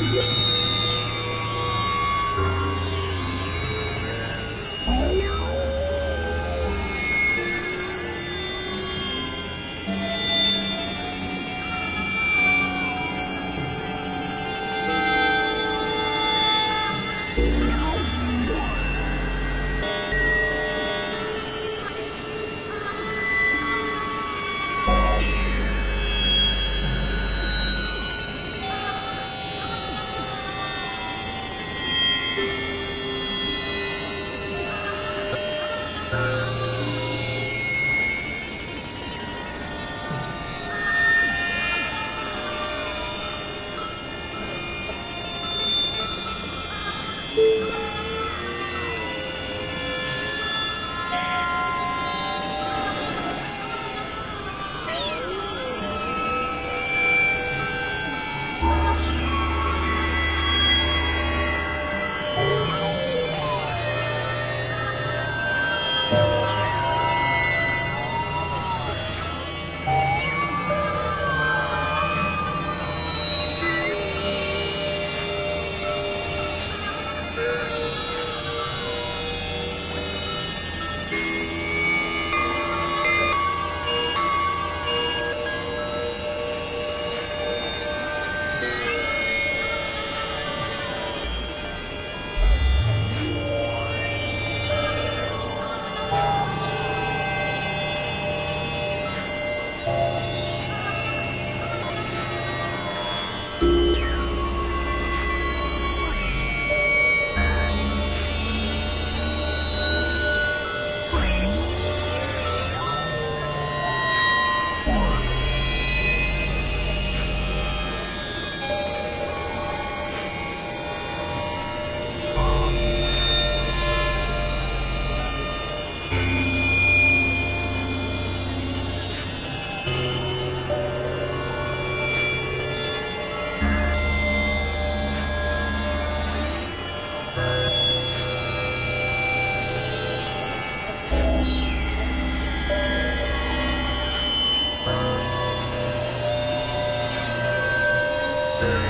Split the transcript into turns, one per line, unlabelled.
yes. Thank you.